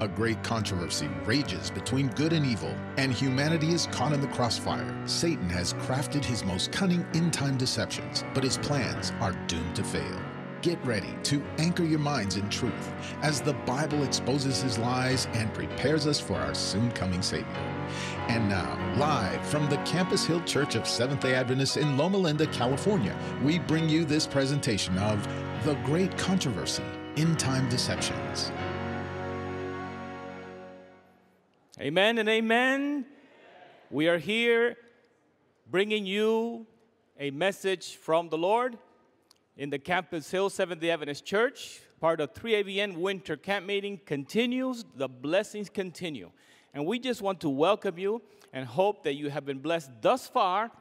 A great controversy rages between good and evil, and humanity is caught in the crossfire. Satan has crafted his most cunning end time deceptions, but his plans are doomed to fail. Get ready to anchor your minds in truth as the Bible exposes his lies and prepares us for our soon coming Savior. And now, live from the Campus Hill Church of Seventh day Adventists in Loma Linda, California, we bring you this presentation of The Great Controversy End Time Deceptions. Amen and amen. We are here bringing you a message from the Lord in the Campus Hill Seventh day Adventist Church. Part of 3ABN Winter Camp Meeting continues. The blessings continue. And we just want to welcome you and hope that you have been blessed thus far.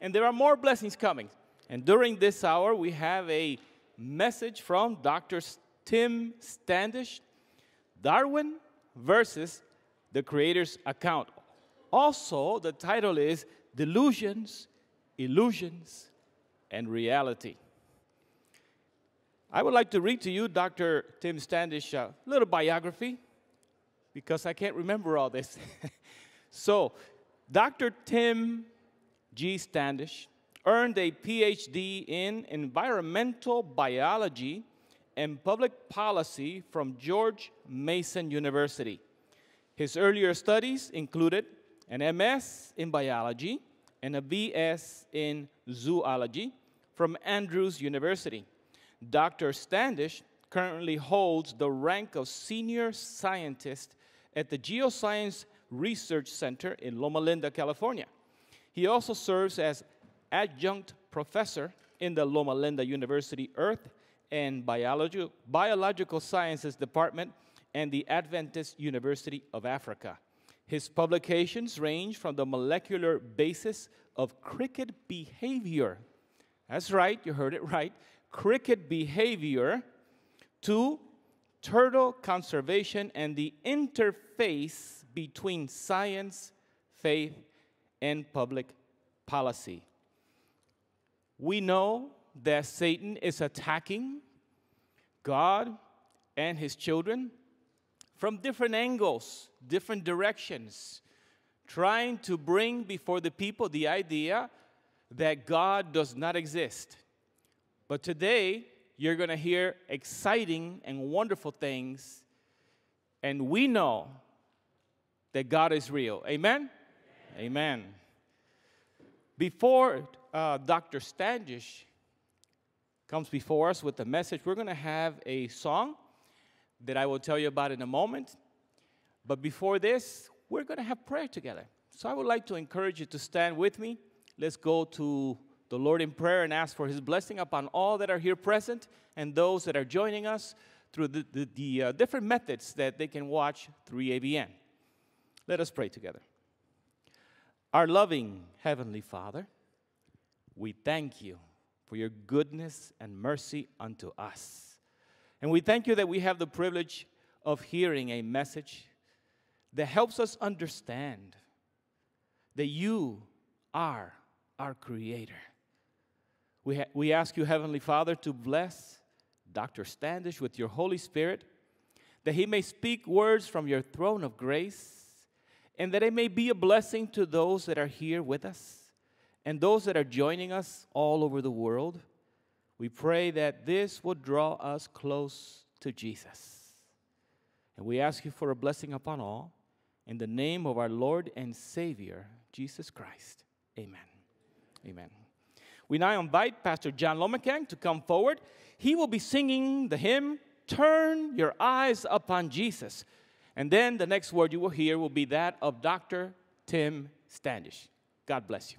And there are more blessings coming. And during this hour, we have a message from Dr. Tim Standish Darwin versus the Creator's account. Also, the title is Delusions, Illusions, and Reality. I would like to read to you Dr. Tim Standish a uh, little biography because I can't remember all this. so, Dr. Tim G. Standish earned a PhD in environmental biology and public policy from George Mason University. His earlier studies included an MS in biology and a BS in zoology from Andrews University. Dr. Standish currently holds the rank of senior scientist at the Geoscience Research Center in Loma Linda, California. He also serves as adjunct professor in the Loma Linda University Earth and Biologi- Biological Sciences Department and the Adventist University of Africa. His publications range from the molecular basis of cricket behavior. That's right, you heard it right. Cricket behavior to turtle conservation and the interface between science, faith, and public policy. We know that Satan is attacking God and his children from different angles, different directions, trying to bring before the people the idea that God does not exist. But today, you're going to hear exciting and wonderful things, and we know that God is real. Amen? Amen. Amen. Before uh, Dr. Standish comes before us with the message, we're going to have a song that I will tell you about in a moment. But before this, we're going to have prayer together. So I would like to encourage you to stand with me. Let's go to the Lord in prayer and ask for His blessing upon all that are here present and those that are joining us through the, the, the uh, different methods that they can watch through ABN. Let us pray together. Our loving Heavenly Father, we thank you for your goodness and mercy unto us. And we thank you that we have the privilege of hearing a message that helps us understand that you are our Creator. We, ha- we ask you, Heavenly Father, to bless Dr. Standish with your Holy Spirit, that he may speak words from your throne of grace, and that it may be a blessing to those that are here with us and those that are joining us all over the world. We pray that this will draw us close to Jesus. And we ask you for a blessing upon all. In the name of our Lord and Savior, Jesus Christ. Amen. Amen. We now invite Pastor John Lomacang to come forward. He will be singing the hymn, Turn Your Eyes Upon Jesus. And then the next word you will hear will be that of Dr. Tim Standish. God bless you.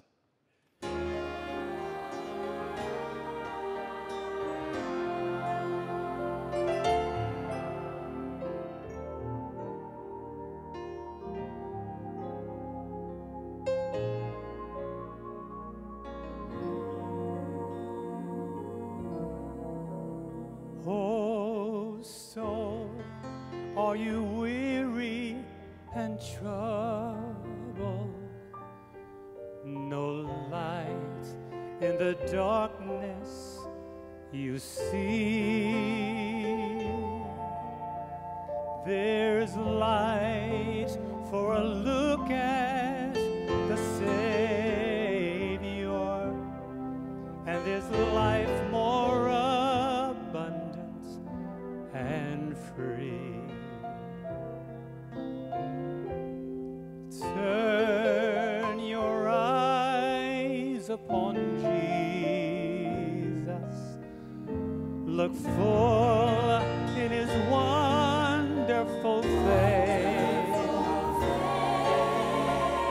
Look full in his wonderful face.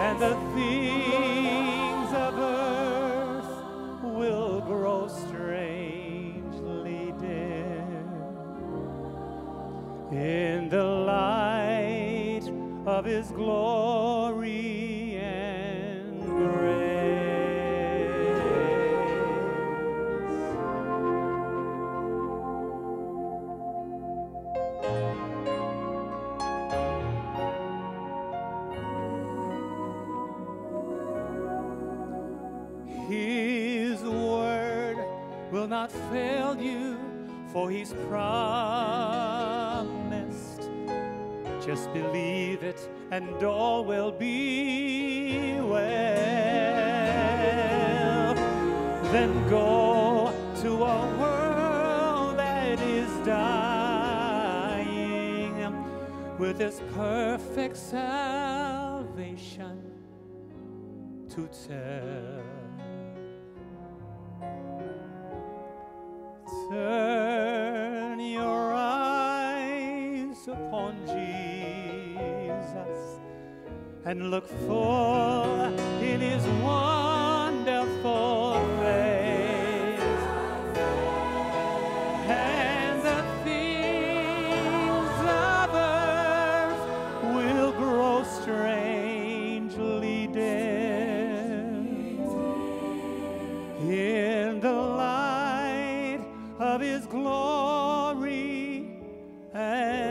And the things of earth will grow strangely dim in the light of his glory he's promised. Just believe it, and all will be well. Then go to a world that is dying with his perfect salvation to tell. And look full in his wonderful face. And the things of earth will grow strangely dim in the light of his glory and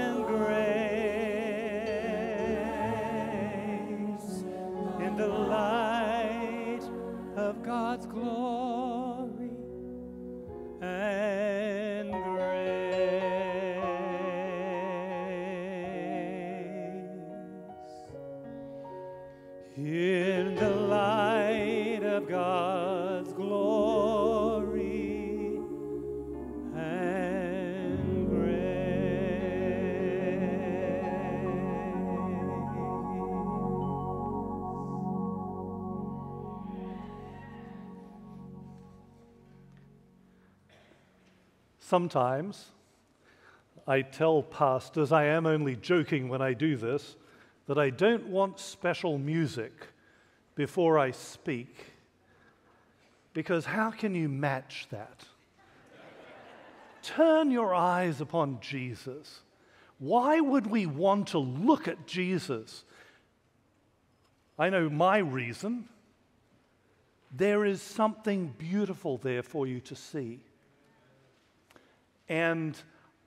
Sometimes I tell pastors, I am only joking when I do this, that I don't want special music before I speak. Because how can you match that? Turn your eyes upon Jesus. Why would we want to look at Jesus? I know my reason. There is something beautiful there for you to see. And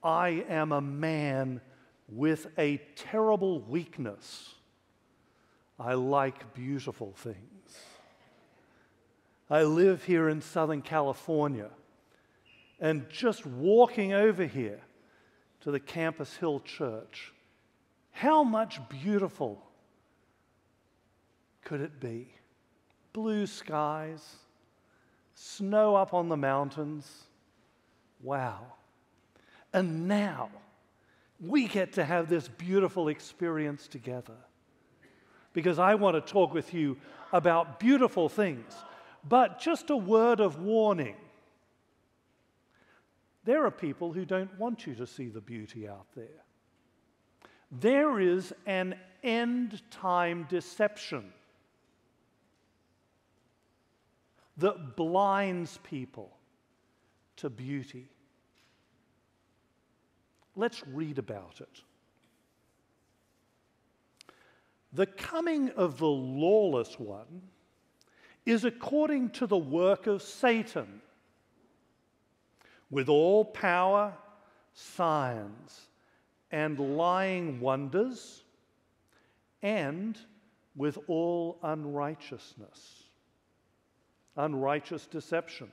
I am a man with a terrible weakness. I like beautiful things. I live here in Southern California, and just walking over here to the Campus Hill Church, how much beautiful could it be? Blue skies, snow up on the mountains. Wow. And now we get to have this beautiful experience together. Because I want to talk with you about beautiful things. But just a word of warning there are people who don't want you to see the beauty out there. There is an end time deception that blinds people to beauty. Let's read about it. The coming of the lawless one is according to the work of Satan, with all power, signs, and lying wonders, and with all unrighteousness, unrighteous deception,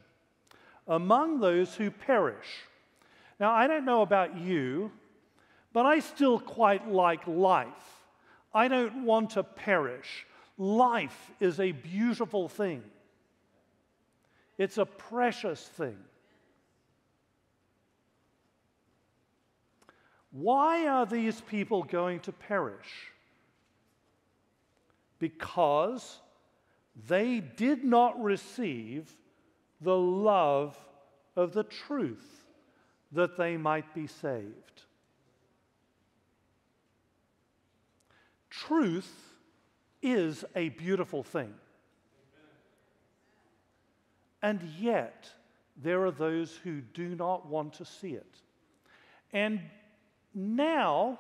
among those who perish. Now, I don't know about you, but I still quite like life. I don't want to perish. Life is a beautiful thing, it's a precious thing. Why are these people going to perish? Because they did not receive the love of the truth that they might be saved. Truth is a beautiful thing. And yet, there are those who do not want to see it. And now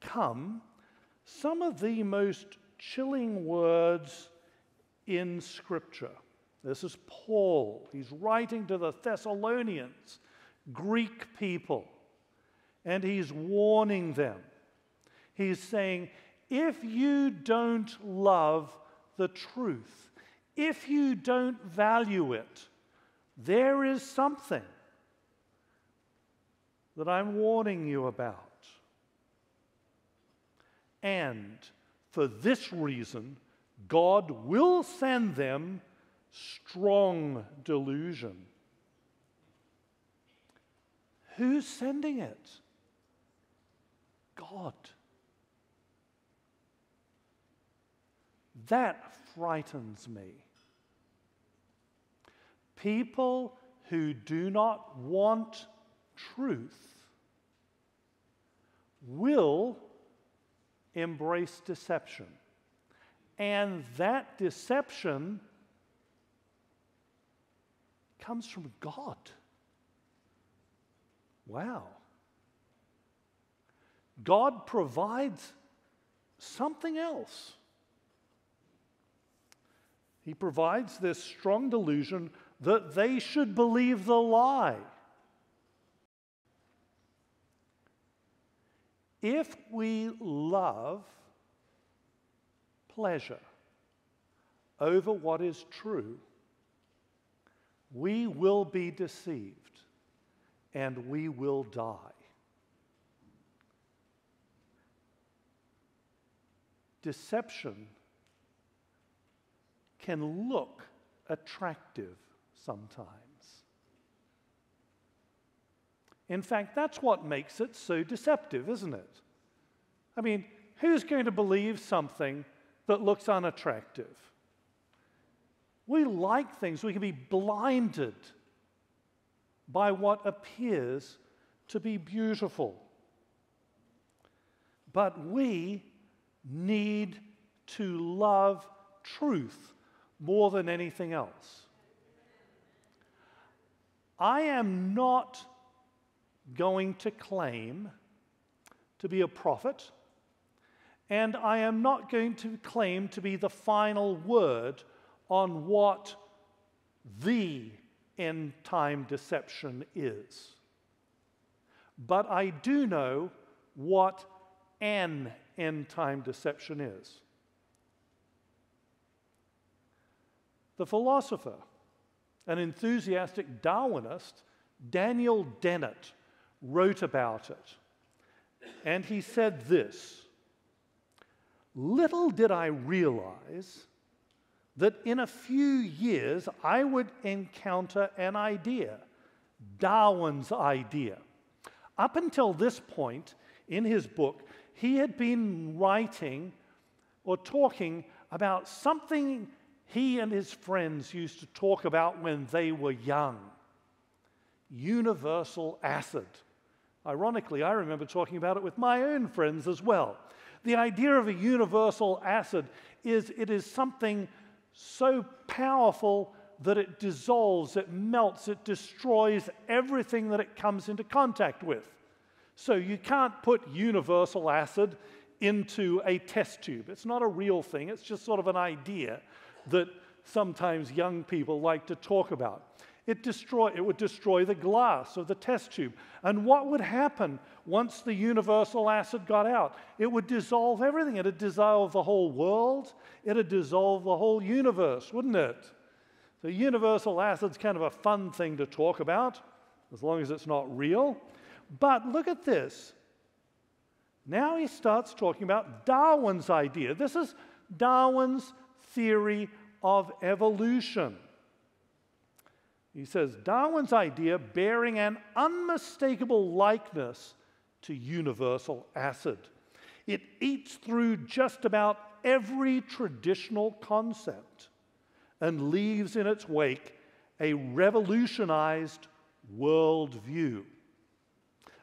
come some of the most chilling words in Scripture. This is Paul. He's writing to the Thessalonians, Greek people, and he's warning them. He's saying, if you don't love the truth, if you don't value it, there is something that I'm warning you about. And for this reason, God will send them strong delusion. Who's sending it? God. That frightens me. People who do not want truth will embrace deception. And that deception comes from God. Wow. God provides something else. He provides this strong delusion that they should believe the lie. If we love pleasure over what is true, we will be deceived and we will die. Deception can look attractive sometimes. In fact, that's what makes it so deceptive, isn't it? I mean, who's going to believe something that looks unattractive? We like things, we can be blinded by what appears to be beautiful. But we need to love truth more than anything else. I am not going to claim to be a prophet, and I am not going to claim to be the final word on what the end time deception is. But I do know what an end time deception is. The philosopher, an enthusiastic Darwinist, Daniel Dennett, wrote about it. And he said this Little did I realize that in a few years I would encounter an idea, Darwin's idea. Up until this point in his book, he had been writing or talking about something he and his friends used to talk about when they were young universal acid. Ironically, I remember talking about it with my own friends as well. The idea of a universal acid is it is something so powerful that it dissolves, it melts, it destroys everything that it comes into contact with. So you can't put universal acid into a test tube. It's not a real thing, it's just sort of an idea that sometimes young people like to talk about. It, destroy, it would destroy the glass of the test tube. And what would happen once the universal acid got out? It would dissolve everything. It'd dissolve the whole world. It'd dissolve the whole universe, wouldn't it? So, universal acid's kind of a fun thing to talk about, as long as it's not real. But look at this Now he starts talking about Darwin's idea. This is Darwin's theory of evolution. He says Darwin's idea bearing an unmistakable likeness to universal acid. It eats through just about every traditional concept and leaves in its wake a revolutionized worldview.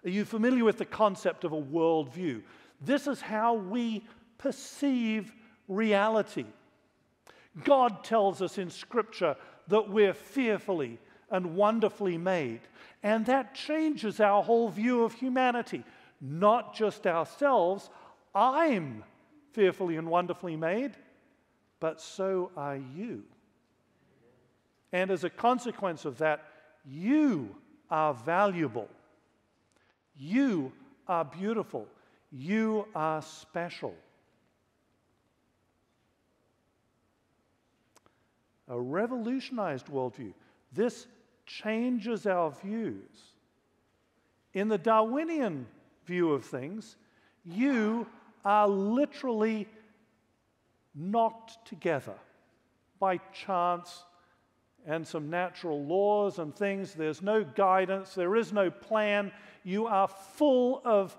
Are you familiar with the concept of a worldview? This is how we perceive reality. God tells us in Scripture that we're fearfully and wonderfully made, and that changes our whole view of humanity, not just ourselves. I'm fearfully and wonderfully made, but so are you. And as a consequence of that, you are valuable. You are beautiful. You are special. A revolutionized worldview. This changes our views. In the Darwinian view of things, you are literally knocked together by chance and some natural laws and things. There's no guidance, there is no plan. You are full of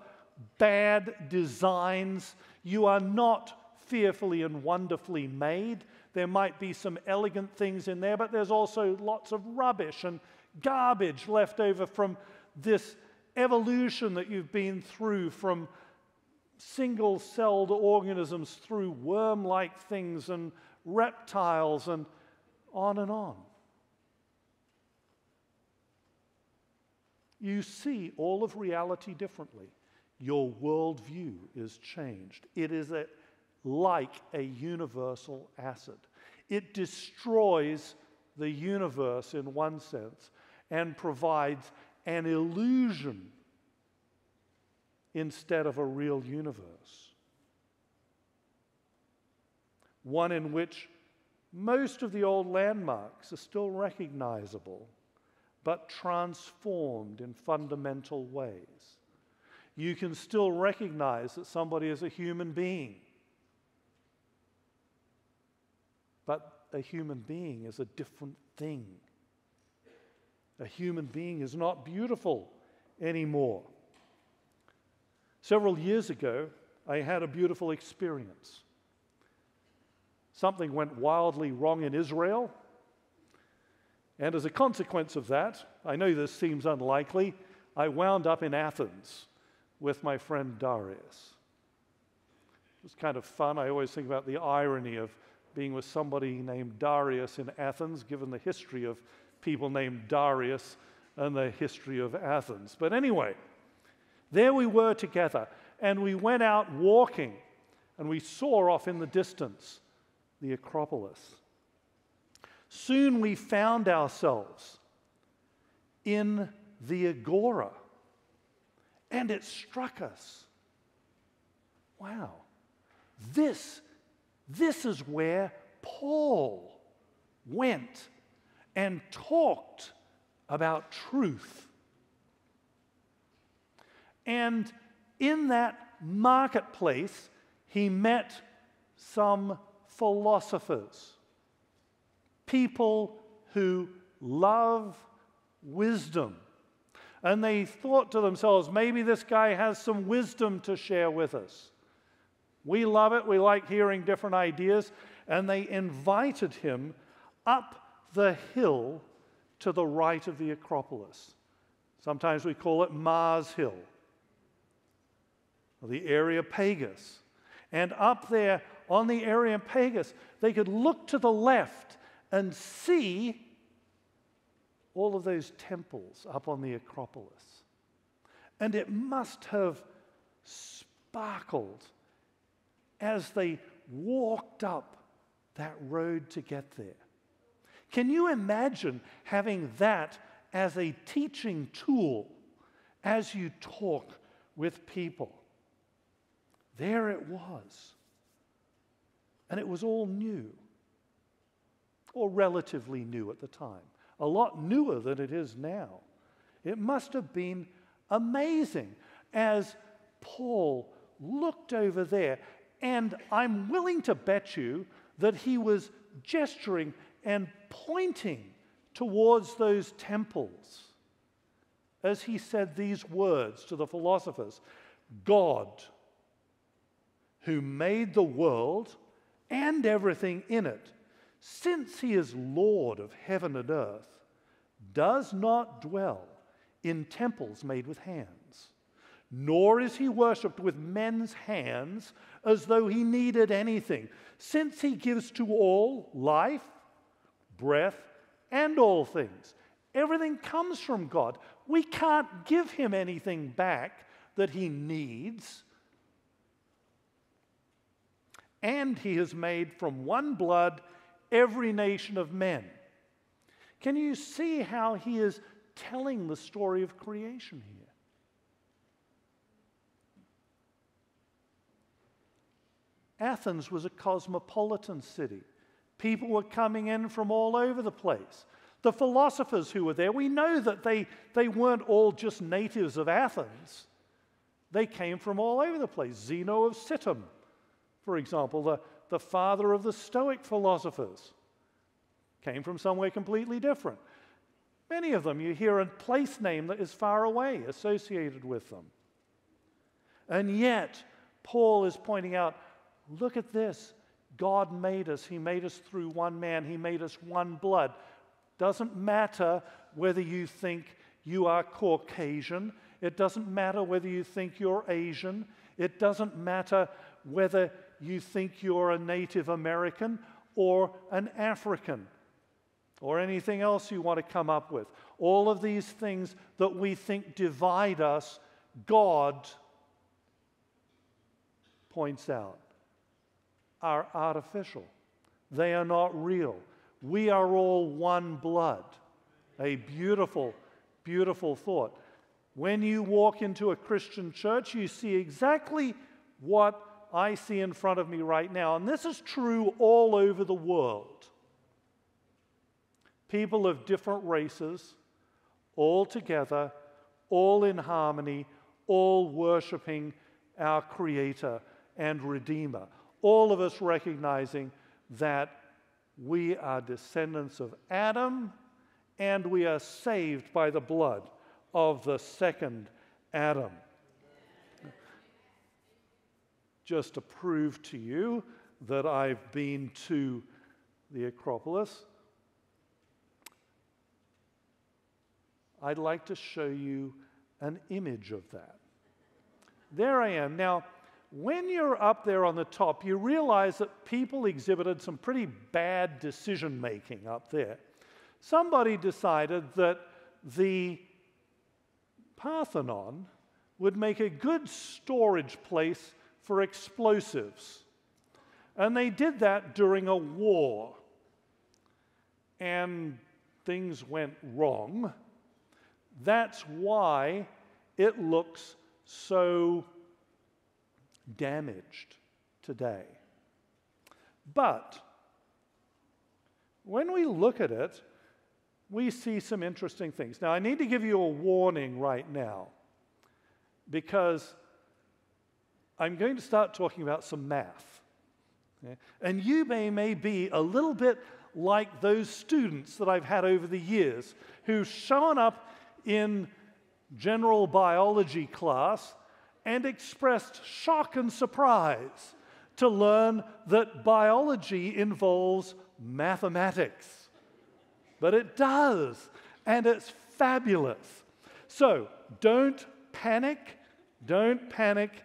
bad designs. You are not fearfully and wonderfully made. There might be some elegant things in there, but there's also lots of rubbish and garbage left over from this evolution that you've been through from single celled organisms through worm like things and reptiles and on and on. You see all of reality differently. Your worldview is changed. It is a, like a universal acid. It destroys the universe in one sense and provides an illusion instead of a real universe. One in which most of the old landmarks are still recognizable but transformed in fundamental ways. You can still recognize that somebody is a human being. But a human being is a different thing. A human being is not beautiful anymore. Several years ago, I had a beautiful experience. Something went wildly wrong in Israel and as a consequence of that, I know this seems unlikely, I wound up in Athens with my friend Darius. It was kind of fun. I always think about the irony of being with somebody named Darius in Athens, given the history of people named Darius and the history of Athens. But anyway, there we were together, and we went out walking, and we saw off in the distance the Acropolis. Soon we found ourselves in the agora, and it struck us. Wow, this, this is where Paul went and talked about truth. And in that marketplace, he met some philosophers people who love wisdom. And they thought to themselves, maybe this guy has some wisdom to share with us. We love it. We like hearing different ideas. And they invited him up the hill to the right of the Acropolis. Sometimes we call it Mars Hill, or the Areopagus. And up there on the Areopagus, they could look to the left and see all of those temples up on the Acropolis. And it must have sparkled as they walked up that road to get there. Can you imagine having that as a teaching tool as you talk with people? There it was. And it was all new or relatively new at the time, a lot newer than it is now. It must have been amazing as Paul looked over there, and I'm willing to bet you that he was gesturing and pointing towards those temples. As he said these words to the philosophers God, who made the world and everything in it, since he is Lord of heaven and earth, does not dwell in temples made with hands, nor is he worshipped with men's hands as though he needed anything, since he gives to all life, breath, and all things. Everything comes from God. We can't give him anything back that he needs. And he has made from one blood every nation of men. Can you see how he is telling the story of creation here? Athens was a cosmopolitan city. People were coming in from all over the place. The philosophers who were there, we know that they, they weren't all just natives of Athens. They came from all over the place. Zeno of Citium, for example, the, the father of the Stoic philosophers, came from somewhere completely different. Many of them, you hear a place name that is far away associated with them. And yet, Paul is pointing out look at this. God made us. He made us through one man. He made us one blood. Doesn't matter whether you think you are Caucasian. It doesn't matter whether you think you're Asian. It doesn't matter whether you think you're a Native American or an African or anything else you want to come up with. All of these things that we think divide us, God points out are artificial. They are not real. We are all one blood. A beautiful, beautiful thought. When you walk into a Christian church, you see exactly what I see in front of me right now. And this is true all over the world. People of different races, all together, all in harmony, all worshiping our Creator and Redeemer. All of us recognizing that we are descendants of Adam and we are saved by the blood of the second Adam. Just to prove to you that I've been to the Acropolis, I'd like to show you an image of that. There I am. Now, when you're up there on the top, you realize that people exhibited some pretty bad decision making up there. Somebody decided that the Parthenon would make a good storage place for explosives. And they did that during a war. And things went wrong. That's why it looks so damaged today. But when we look at it, we see some interesting things. Now, I need to give you a warning right now because I'm going to start talking about some math. And you may, may be a little bit like those students that I've had over the years who've shown up in general biology class and expressed shock and surprise to learn that biology involves mathematics. But it does, and it's fabulous. So don't panic, don't panic,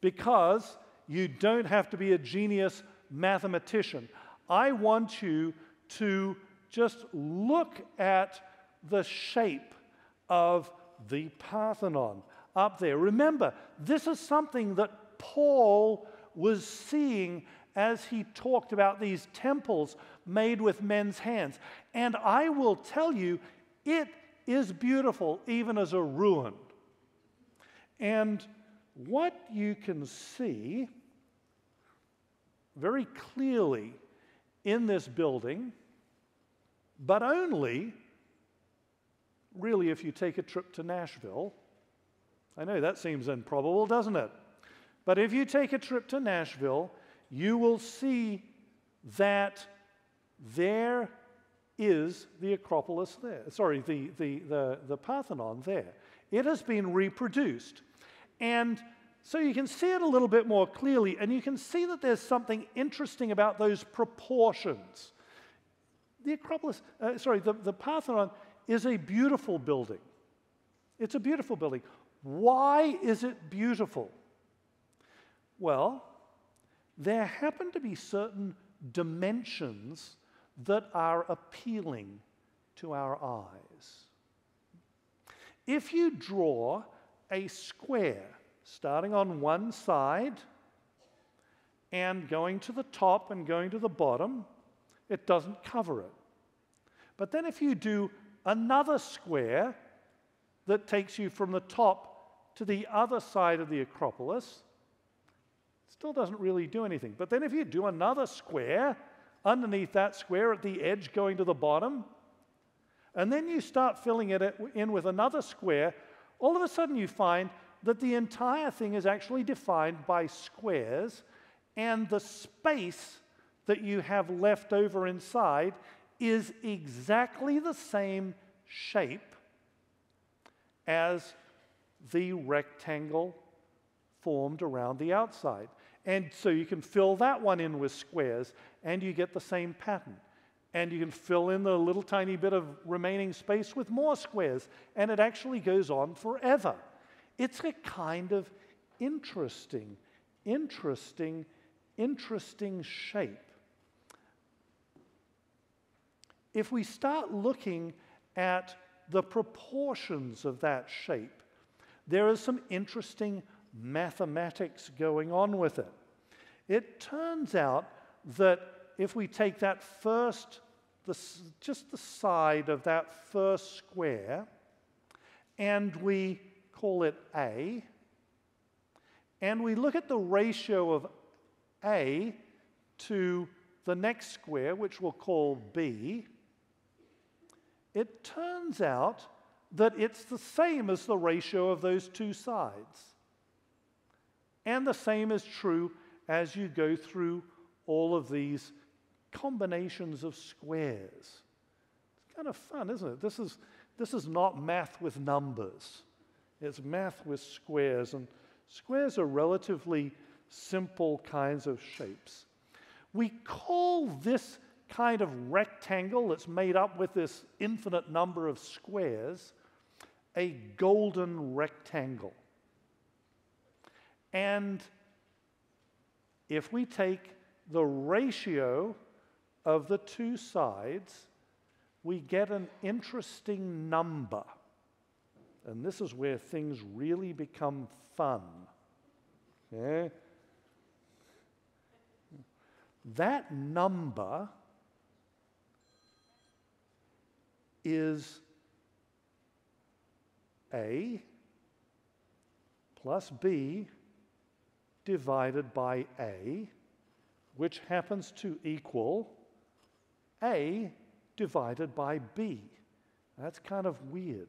because you don't have to be a genius mathematician. I want you to just look at the shape of the Parthenon up there. Remember, this is something that Paul was seeing as he talked about these temples made with men's hands. And I will tell you, it is beautiful even as a ruin. And what you can see very clearly in this building, but only really if you take a trip to Nashville I know that seems improbable, doesn't it? But if you take a trip to Nashville, you will see that there is the Acropolis there. Sorry, the, the, the, the Parthenon there. It has been reproduced. And so you can see it a little bit more clearly, and you can see that there's something interesting about those proportions. The Acropolis, uh, sorry, the, the Parthenon is a beautiful building. It's a beautiful building. Why is it beautiful? Well, there happen to be certain dimensions that are appealing to our eyes. If you draw a square starting on one side and going to the top and going to the bottom, it doesn't cover it. But then if you do another square that takes you from the top to the other side of the Acropolis, still doesn't really do anything. But then if you do another square underneath that square at the edge going to the bottom, and then you start filling it in with another square, all of a sudden you find that the entire thing is actually defined by squares, and the space that you have left over inside is exactly the same shape as the rectangle formed around the outside. And so you can fill that one in with squares and you get the same pattern. And you can fill in the little tiny bit of remaining space with more squares. And it actually goes on forever. It's a kind of interesting, interesting, interesting shape. If we start looking at the proportions of that shape, there is some interesting mathematics going on with it. It turns out that if we take that first, the, just the side of that first square, and we call it A, and we look at the ratio of A to the next square, which we'll call B, it turns out that it's the same as the ratio of those two sides. And the same is true as you go through all of these combinations of squares. It's kind of fun, isn't it? This is, this is not math with numbers, it's math with squares. And squares are relatively simple kinds of shapes. We call this kind of rectangle that's made up with this infinite number of squares a golden rectangle. And if we take the ratio of the two sides, we get an interesting number. And this is where things really become fun. Okay? That number is A plus B divided by A, which happens to equal A divided by B. That's kind of weird.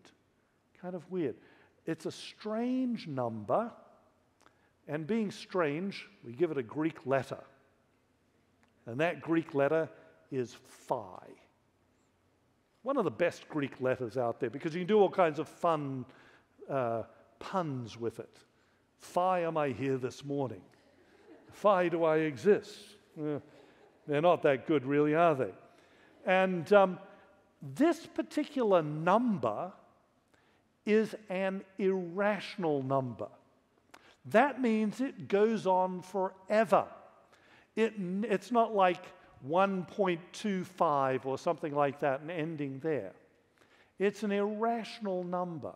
Kind of weird. It's a strange number, and being strange, we give it a Greek letter. And that Greek letter is phi. One of the best Greek letters out there because you can do all kinds of fun uh, puns with it. Phi am I here this morning? Phi do I exist? Uh, they're not that good, really, are they? And um, this particular number is an irrational number. That means it goes on forever. It, it's not like 1.25 or something like that and ending there. It's an irrational number.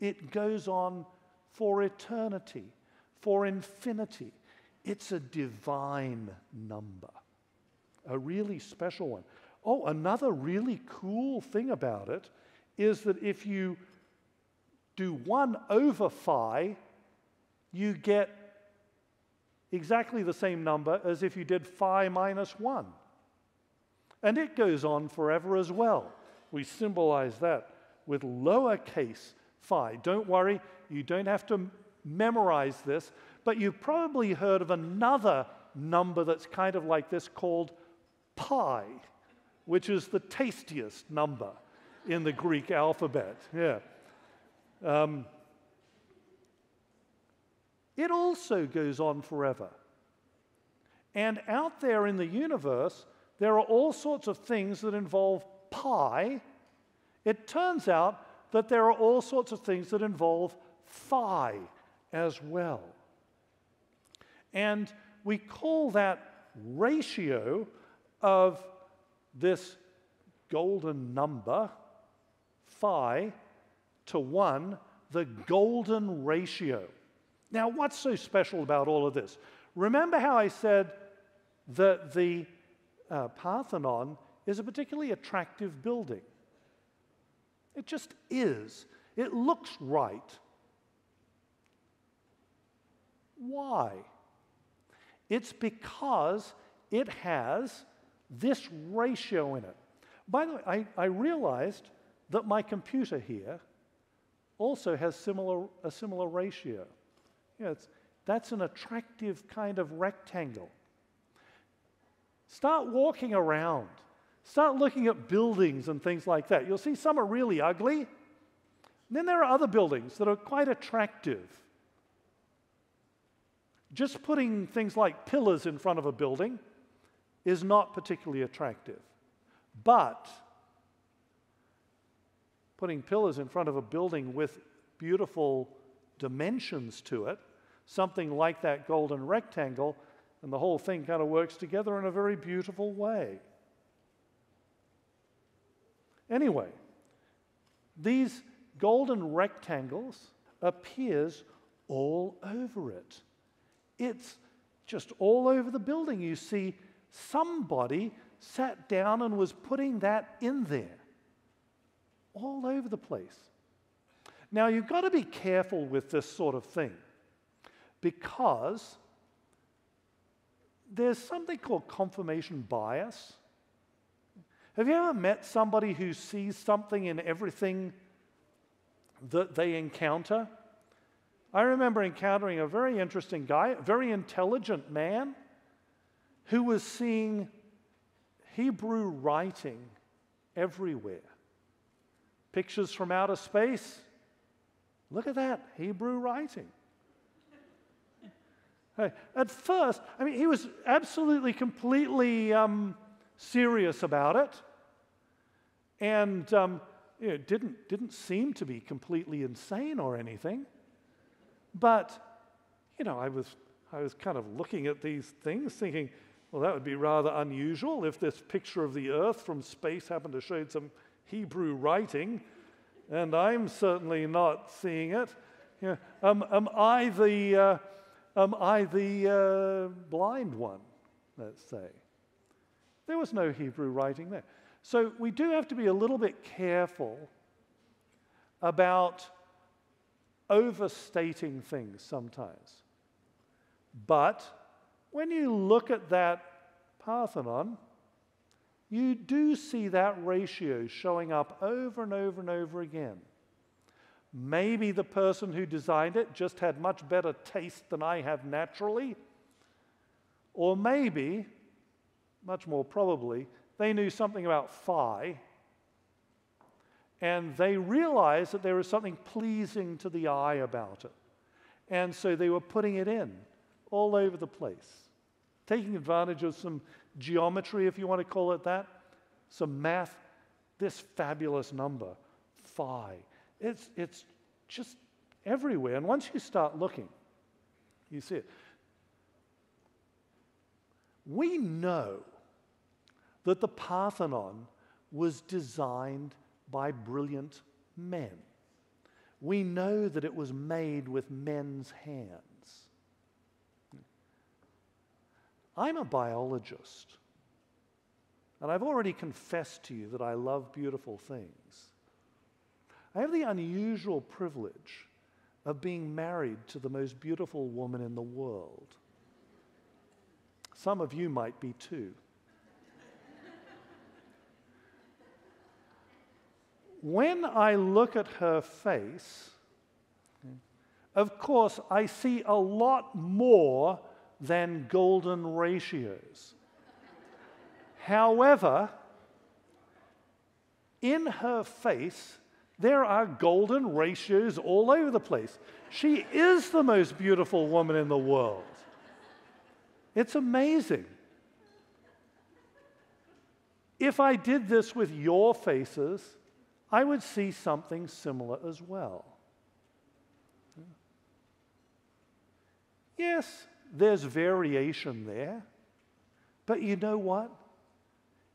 It goes on for eternity, for infinity. It's a divine number, a really special one. Oh, another really cool thing about it is that if you do 1 over phi, you get exactly the same number as if you did phi minus 1. And it goes on forever as well. We symbolize that with lowercase phi. Don't worry, you don't have to memorize this, But you've probably heard of another number that's kind of like this called pi, which is the tastiest number in the Greek alphabet. Yeah. Um, it also goes on forever. And out there in the universe, there are all sorts of things that involve pi. It turns out that there are all sorts of things that involve phi as well. And we call that ratio of this golden number, phi, to 1, the golden ratio. Now, what's so special about all of this? Remember how I said that the uh, Parthenon is a particularly attractive building? It just is. It looks right. Why? It's because it has this ratio in it. By the way, I, I realized that my computer here also has similar, a similar ratio. Yeah, that's an attractive kind of rectangle. Start walking around. Start looking at buildings and things like that. You'll see some are really ugly. then there are other buildings that are quite attractive. Just putting things like pillars in front of a building is not particularly attractive. But putting pillars in front of a building with beautiful dimensions to it, something like that golden rectangle, and the whole thing kind of works together in a very beautiful way. Anyway, these golden rectangles appears all over it. It's just all over the building. You see somebody sat down and was putting that in there. All over the place. Now, you've got to be careful with this sort of thing because there's something called confirmation bias. Have you ever met somebody who sees something in everything that they encounter? I remember encountering a very interesting guy, a very intelligent man, who was seeing Hebrew writing everywhere. Pictures from outer space. Look at that, Hebrew writing. At first, I mean, he was absolutely, completely um, serious about it, and um, you know, didn't, didn't seem to be completely insane or anything. But, you know, I was, I was kind of looking at these things thinking, well, that would be rather unusual if this picture of the earth from space happened to show some Hebrew writing, and I'm certainly not seeing it. Um, am I the, uh, am I the uh, blind one, let's say? There was no Hebrew writing there. So we do have to be a little bit careful about overstating things sometimes. But when you look at that Parthenon, you do see that ratio showing up over and over and over again. Maybe the person who designed it just had much better taste than I have naturally. Or maybe, much more probably, they knew something about phi and they realized that there was something pleasing to the eye about it. And so they were putting it in all over the place, taking advantage of some geometry, if you want to call it that, some math. This fabulous number, phi, it's, it's just everywhere. And once you start looking, you see it. We know that the Parthenon was designed by brilliant men. We know that it was made with men's hands. I'm a biologist, and I've already confessed to you that I love beautiful things. I have the unusual privilege of being married to the most beautiful woman in the world. Some of you might be too. when I look at her face, of course, I see a lot more than golden ratios. However, in her face, there are golden ratios all over the place. She is the most beautiful woman in the world. It's amazing. If I did this with your faces, I would see something similar as well. Yes, there's variation there, but you know what?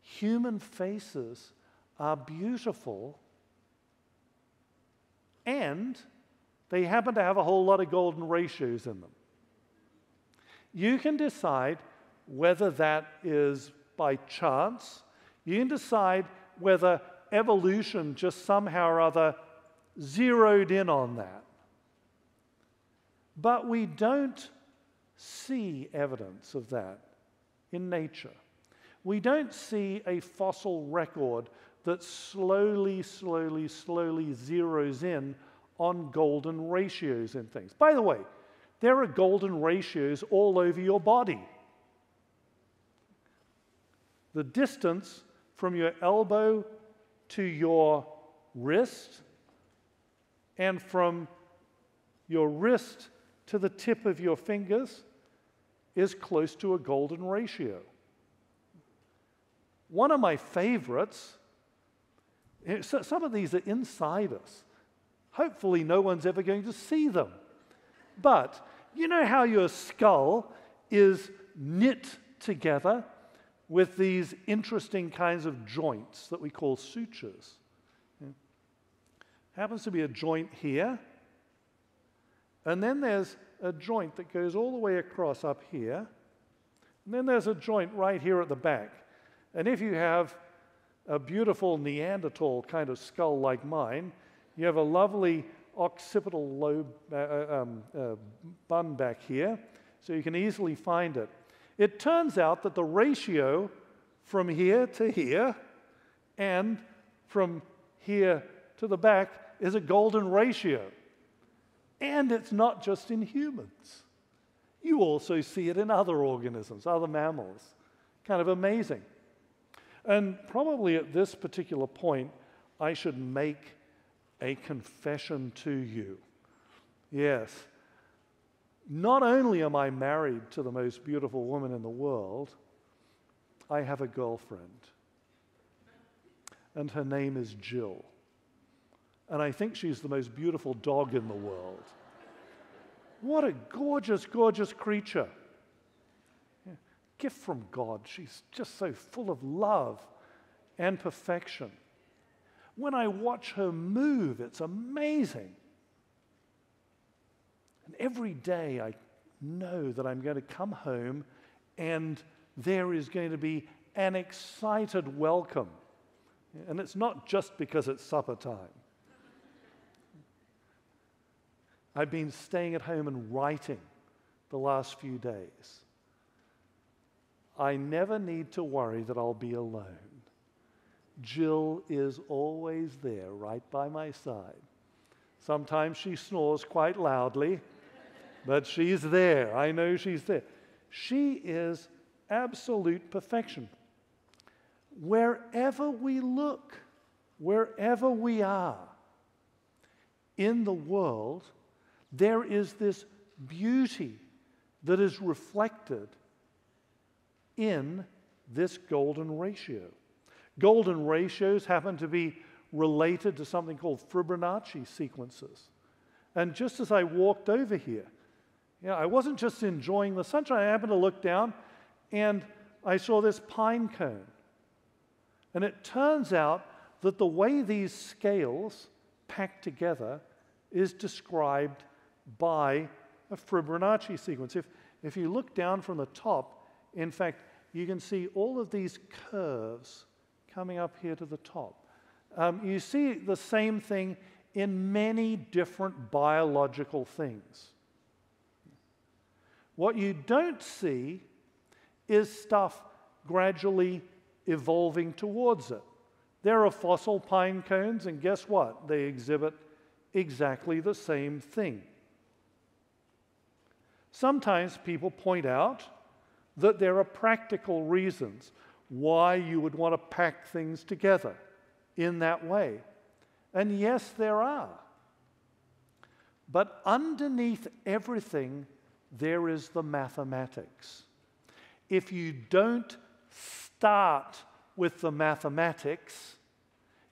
Human faces are beautiful and they happen to have a whole lot of golden ratios in them. You can decide whether that is by chance. You can decide whether evolution just somehow or other zeroed in on that. But we don't see evidence of that in nature. We don't see a fossil record that slowly, slowly, slowly zeroes in on golden ratios and things. By the way, there are golden ratios all over your body. The distance from your elbow to your wrist and from your wrist to the tip of your fingers is close to a golden ratio. One of my favorites, eh, some of these are inside us. Hopefully, no one's ever going to see them. But you know how your skull is knit together with these interesting kinds of joints that we call sutures? Yeah. Happens to be a joint here and then there's a joint that goes all the way across up here. And then there's a joint right here at the back. And if you have a beautiful Neanderthal kind of skull like mine, you have a lovely occipital lobe uh, uh, um, uh, bun back here, so you can easily find it. It turns out that the ratio from here to here and from here to the back is a golden ratio. And it's not just in humans. You also see it in other organisms, other mammals. Kind of amazing. And probably at this particular point, I should make a confession to you. Yes, not only am I married to the most beautiful woman in the world, I have a girlfriend. And her name is Jill and I think she's the most beautiful dog in the world. What a gorgeous, gorgeous creature. Gift from God. She's just so full of love and perfection. When I watch her move, it's amazing. And every day I know that I'm going to come home and there is going to be an excited welcome. And it's not just because it's supper time. I've been staying at home and writing the last few days. I never need to worry that I'll be alone. Jill is always there, right by my side. Sometimes she snores quite loudly, but she's there. I know she's there. She is absolute perfection. Wherever we look, wherever we are in the world, there is this beauty that is reflected in this golden ratio. Golden ratios happen to be related to something called Fibonacci sequences. And just as I walked over here, you know, I wasn't just enjoying the sunshine, I happened to look down and I saw this pine cone. And it turns out that the way these scales pack together is described by a Fibonacci sequence. If, if you look down from the top, in fact, you can see all of these curves coming up here to the top. Um, you see the same thing in many different biological things. What you don't see is stuff gradually evolving towards it. There are fossil pine cones, and guess what? They exhibit exactly the same thing. Sometimes people point out that there are practical reasons why you would want to pack things together in that way. And yes, there are. But underneath everything, there is the mathematics. If you don't start with the mathematics,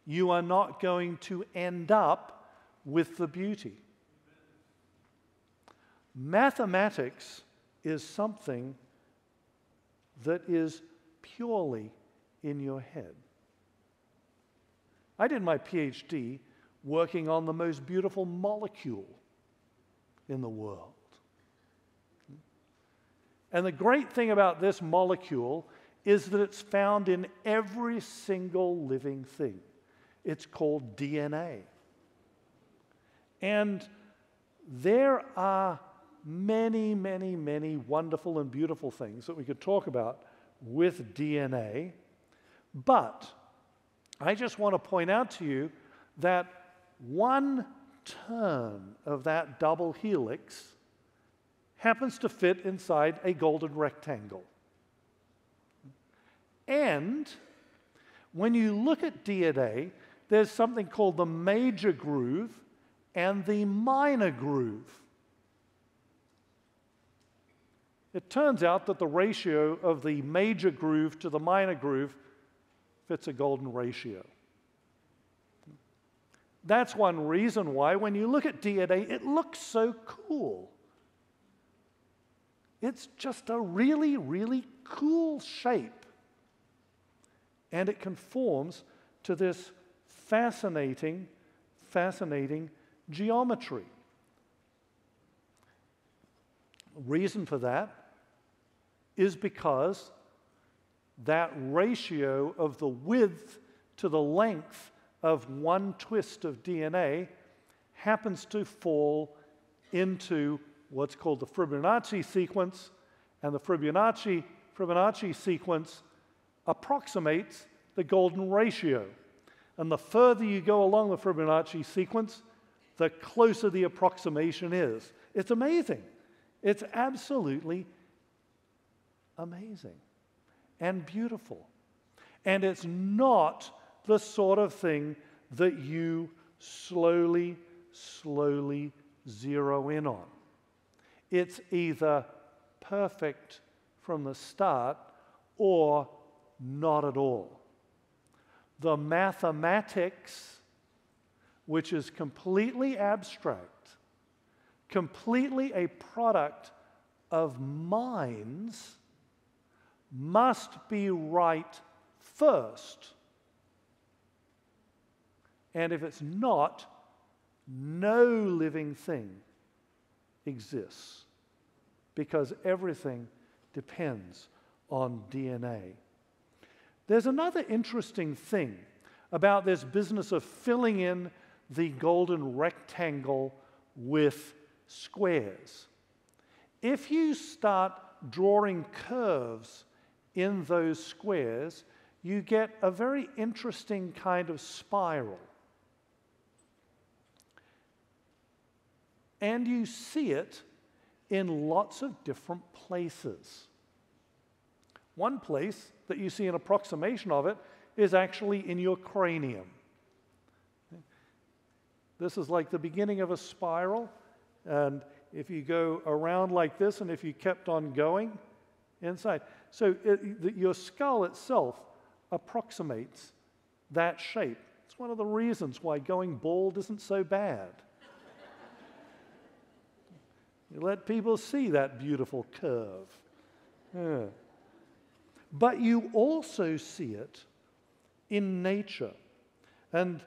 you are not going to end up with the beauty. Mathematics is something that is purely in your head. I did my PhD working on the most beautiful molecule in the world. And the great thing about this molecule is that it's found in every single living thing. It's called DNA. And there are many, many, many wonderful and beautiful things that we could talk about with DNA. But I just want to point out to you that one turn of that double helix happens to fit inside a golden rectangle. And when you look at DNA, there's something called the major groove and the minor groove. It turns out that the ratio of the major groove to the minor groove fits a golden ratio. That's one reason why, when you look at DNA, it looks so cool. It's just a really, really cool shape. And it conforms to this fascinating, fascinating geometry. Reason for that is because that ratio of the width to the length of one twist of DNA happens to fall into what's called the Fibonacci sequence, and the Fibonacci, Fibonacci sequence approximates the golden ratio. And the further you go along the Fibonacci sequence, the closer the approximation is. It's amazing. It's absolutely amazing and beautiful. And it's not the sort of thing that you slowly, slowly zero in on. It's either perfect from the start or not at all. The mathematics, which is completely abstract, completely a product of minds must be right first. And if it's not, no living thing exists because everything depends on DNA. There's another interesting thing about this business of filling in the golden rectangle with squares. If you start drawing curves in those squares, you get a very interesting kind of spiral. And you see it in lots of different places. One place that you see an approximation of it is actually in your cranium. This is like the beginning of a spiral, and if you go around like this, and if you kept on going inside, so it, the, your skull itself approximates that shape. It's one of the reasons why going bald isn't so bad. you let people see that beautiful curve. Yeah. But you also see it in nature. And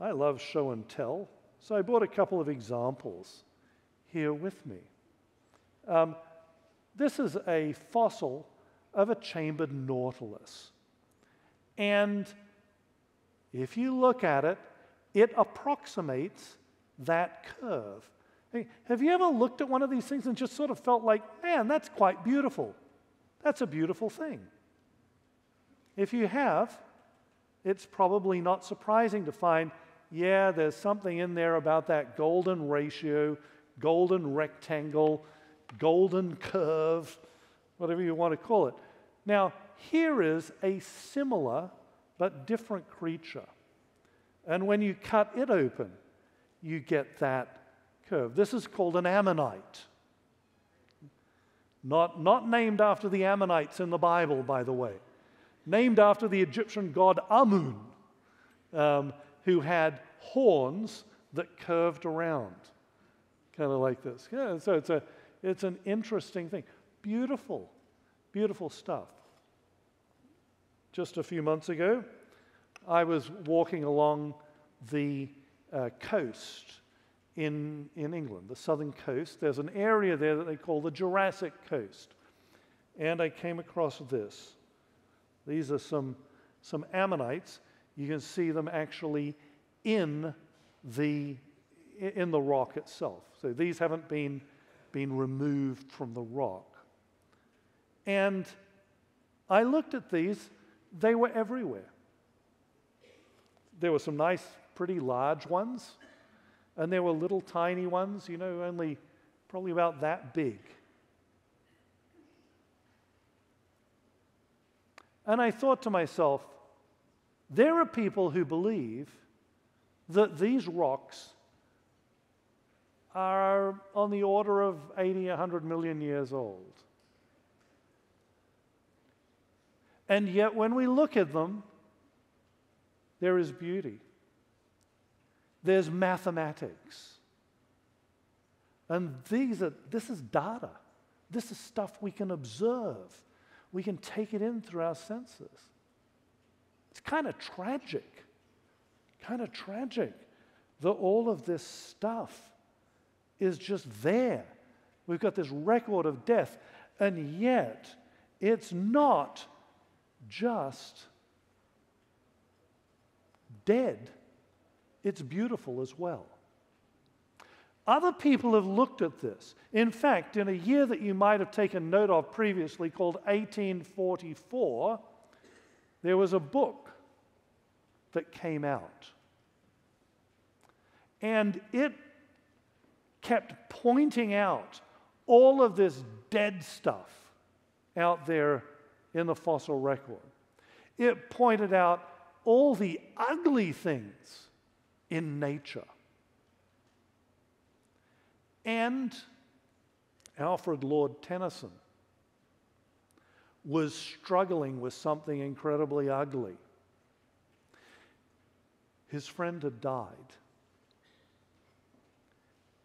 I love show and tell, so I brought a couple of examples here with me. Um, this is a fossil of a chambered nautilus. And if you look at it, it approximates that curve. Hey, have you ever looked at one of these things and just sort of felt like, man, that's quite beautiful? That's a beautiful thing. If you have, it's probably not surprising to find, yeah, there's something in there about that golden ratio, golden rectangle, golden curve, whatever you want to call it. Now, here is a similar but different creature. And when you cut it open, you get that curve. This is called an ammonite. Not, not named after the Ammonites in the Bible, by the way. Named after the Egyptian god Amun, um, who had horns that curved around, kind of like this. Yeah, so it's, a, it's an interesting thing. Beautiful, beautiful stuff. Just a few months ago, I was walking along the uh, coast in, in England, the southern coast. There's an area there that they call the Jurassic Coast. And I came across this. These are some, some ammonites. You can see them actually in the, in the rock itself. So these haven't been, been removed from the rock. And I looked at these, they were everywhere. There were some nice, pretty large ones, and there were little tiny ones, you know, only probably about that big. And I thought to myself, there are people who believe that these rocks are on the order of 80, 100 million years old. And yet, when we look at them, there is beauty, there's mathematics. And these are, this is data. This is stuff we can observe. We can take it in through our senses. It's kind of tragic, kind of tragic that all of this stuff is just there. We've got this record of death, and yet it's not just dead, it's beautiful as well. Other people have looked at this. In fact, in a year that you might have taken note of previously called 1844, there was a book that came out. And it kept pointing out all of this dead stuff out there in the fossil record. It pointed out all the ugly things in nature. And Alfred Lord Tennyson was struggling with something incredibly ugly. His friend had died.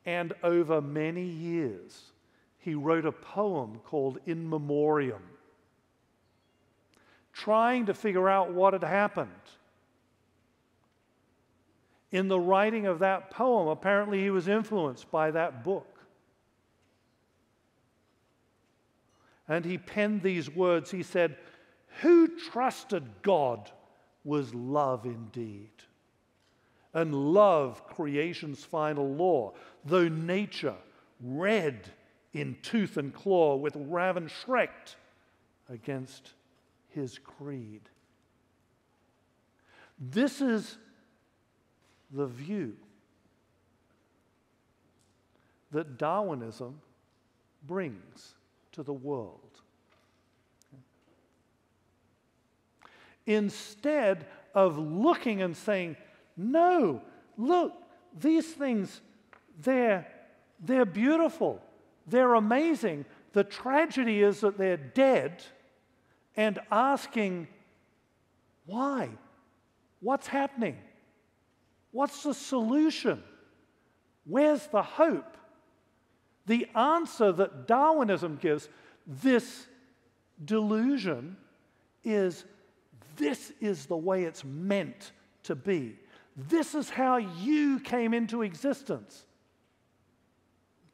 And over many years, he wrote a poem called In Memoriam trying to figure out what had happened. In the writing of that poem, apparently he was influenced by that book. And he penned these words. He said, Who trusted God was love indeed. And love, creation's final law, though nature, red in tooth and claw, with raven shrieked against his creed. This is the view that Darwinism brings to the world. Instead of looking and saying, no, look, these things, they're, they're beautiful, they're amazing. The tragedy is that they're dead and asking, why? What's happening? What's the solution? Where's the hope? The answer that Darwinism gives, this delusion, is this is the way it's meant to be. This is how you came into existence.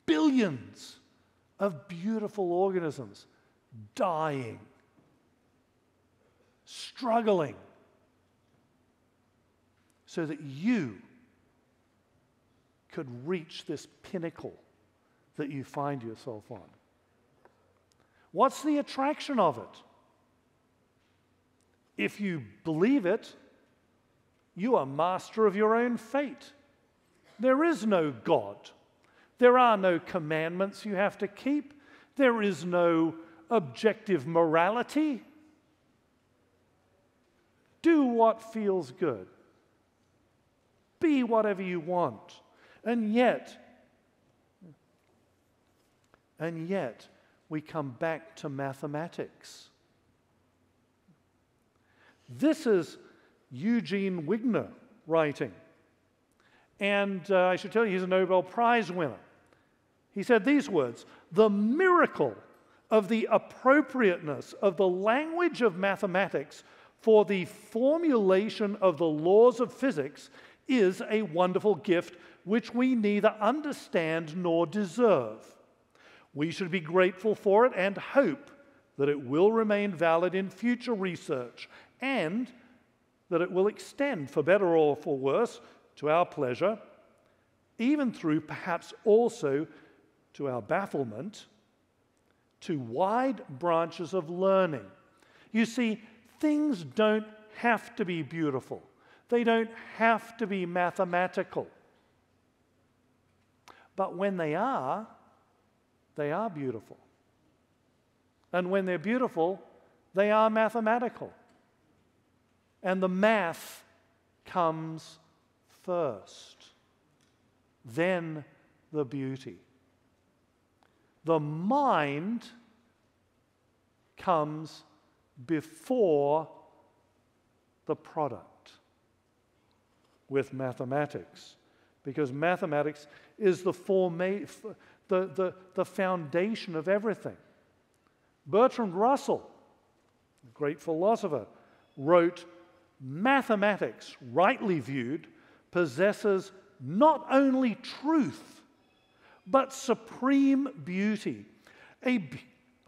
Billions of beautiful organisms dying struggling so that you could reach this pinnacle that you find yourself on. What's the attraction of it? If you believe it, you are master of your own fate. There is no God. There are no commandments you have to keep. There is no objective morality. Do what feels good. Be whatever you want. And yet, and yet, we come back to mathematics. This is Eugene Wigner writing. And uh, I should tell you, he's a Nobel Prize winner. He said these words The miracle of the appropriateness of the language of mathematics for the formulation of the laws of physics is a wonderful gift which we neither understand nor deserve. We should be grateful for it and hope that it will remain valid in future research and that it will extend, for better or for worse, to our pleasure, even through perhaps also to our bafflement, to wide branches of learning. You see, things don't have to be beautiful, they don't have to be mathematical. But when they are, they are beautiful. And when they're beautiful, they are mathematical. And the math comes first, then the beauty. The mind comes before the product with mathematics, because mathematics is the, forma- the, the, the foundation of everything. Bertrand Russell, a great philosopher, wrote mathematics, rightly viewed, possesses not only truth, but supreme beauty. A,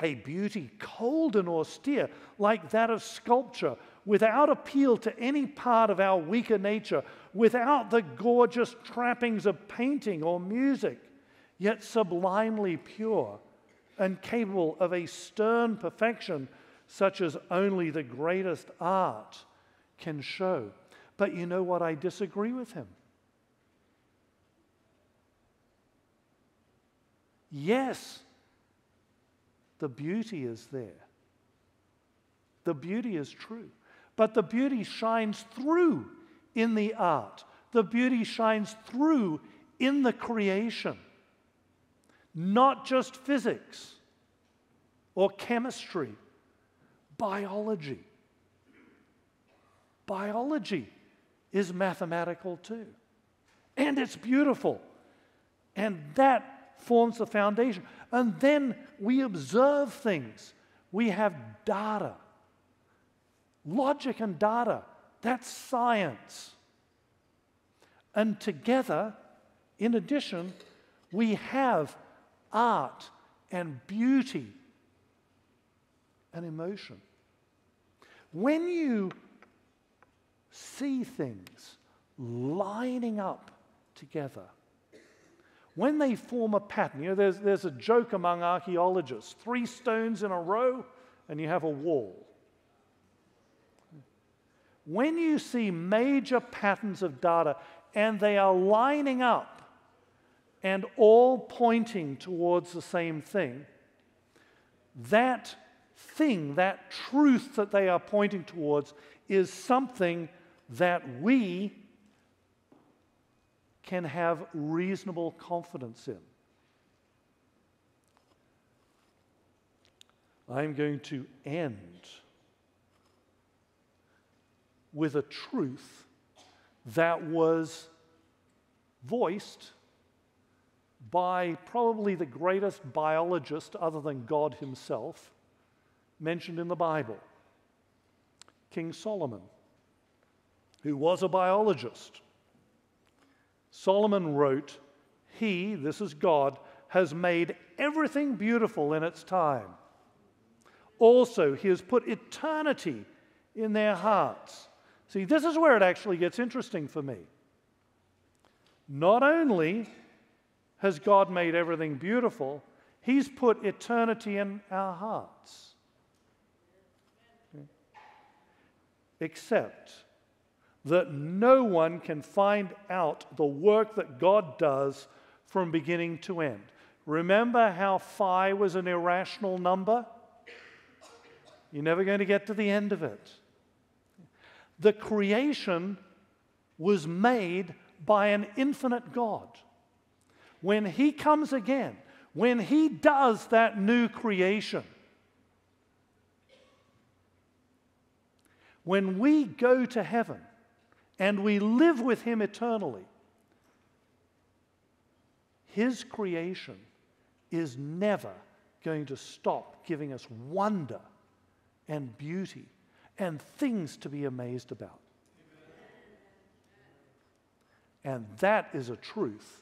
a beauty cold and austere, like that of sculpture, without appeal to any part of our weaker nature, without the gorgeous trappings of painting or music, yet sublimely pure and capable of a stern perfection such as only the greatest art can show. But you know what? I disagree with him. Yes, the beauty is there. The beauty is true. But the beauty shines through in the art, the beauty shines through in the creation. Not just physics or chemistry, biology. Biology is mathematical too. And it's beautiful. And that forms the foundation. And then we observe things. We have data. Logic and data. That's science. And together, in addition, we have art and beauty and emotion. When you see things lining up together. When they form a pattern, you know, there's, there's a joke among archaeologists three stones in a row, and you have a wall. When you see major patterns of data and they are lining up and all pointing towards the same thing, that thing, that truth that they are pointing towards, is something that we can have reasonable confidence in. I'm going to end with a truth that was voiced by probably the greatest biologist other than God himself mentioned in the Bible, King Solomon who was a biologist. Solomon wrote, He, this is God, has made everything beautiful in its time. Also, He has put eternity in their hearts. See, this is where it actually gets interesting for me. Not only has God made everything beautiful, He's put eternity in our hearts. Except that no one can find out the work that God does from beginning to end. Remember how phi was an irrational number? You're never going to get to the end of it. The creation was made by an infinite God. When He comes again, when He does that new creation, when we go to heaven and we live with Him eternally, His creation is never going to stop giving us wonder and beauty and things to be amazed about. And that is a truth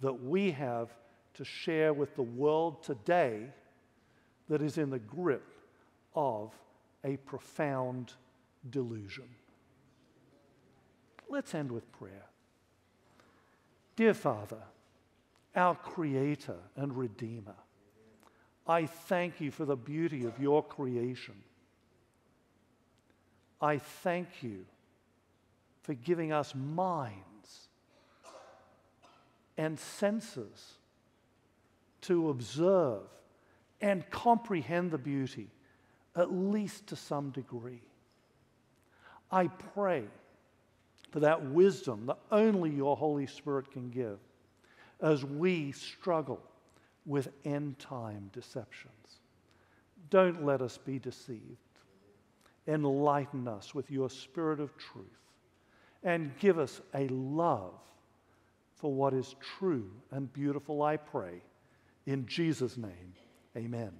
that we have to share with the world today that is in the grip of a profound delusion. Let's end with prayer. Dear Father, our Creator and Redeemer, I thank you for the beauty of your creation. I thank you for giving us minds and senses to observe and comprehend the beauty, at least to some degree. I pray for that wisdom that only your Holy Spirit can give as we struggle with end time deceptions. Don't let us be deceived. Enlighten us with your spirit of truth and give us a love for what is true and beautiful, I pray. In Jesus' name, amen.